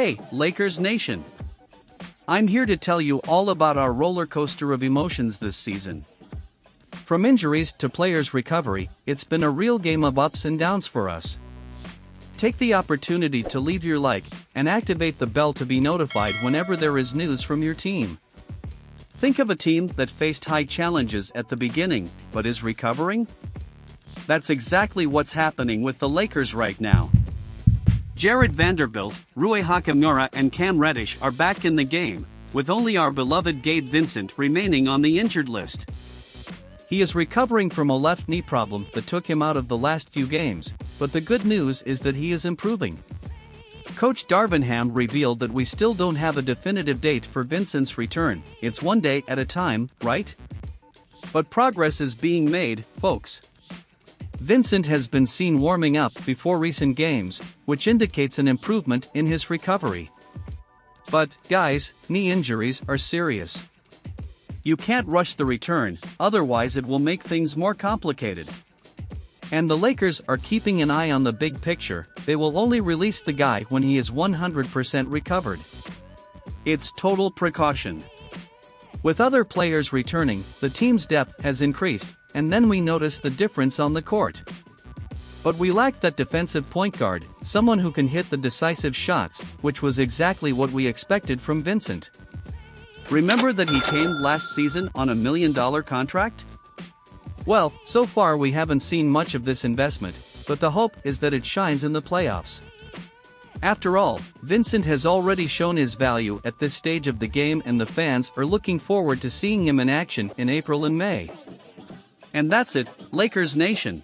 Hey, Lakers Nation! I'm here to tell you all about our roller coaster of emotions this season. From injuries to players' recovery, it's been a real game of ups and downs for us. Take the opportunity to leave your like and activate the bell to be notified whenever there is news from your team. Think of a team that faced high challenges at the beginning but is recovering? That's exactly what's happening with the Lakers right now. Jarred Vanderbilt, Rui Hachimura, and Cam Reddish are back in the game, with only our beloved Gabe Vincent remaining on the injured list. He is recovering from a left knee problem that took him out of the last few games, but the good news is that he is improving. Coach Darvin Ham revealed that we still don't have a definitive date for Vincent's return, it's one day at a time, right? But progress is being made, folks. Vincent has been seen warming up before recent games, which indicates an improvement in his recovery. But, guys, knee injuries are serious. You can't rush the return, otherwise, it will make things more complicated. And the Lakers are keeping an eye on the big picture, they will only release the guy when he is 100% recovered. It's total precaution. With other players returning, the team's depth has increased, and then we notice the difference on the court. But we lack that defensive point guard, someone who can hit the decisive shots, which was exactly what we expected from Vincent. Remember that he came last season on a million dollar contract? Well, so far we haven't seen much of this investment, but the hope is that it shines in the playoffs. After all, Vincent has already shown his value at this stage of the game, and the fans are looking forward to seeing him in action in April and May. And that's it, Lakers Nation.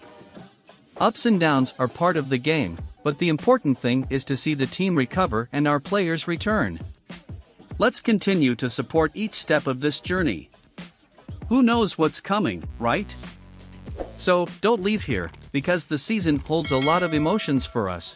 Ups and downs are part of the game, but the important thing is to see the team recover and our players return. Let's continue to support each step of this journey. Who knows what's coming, right? So, don't leave here, because the season holds a lot of emotions for us.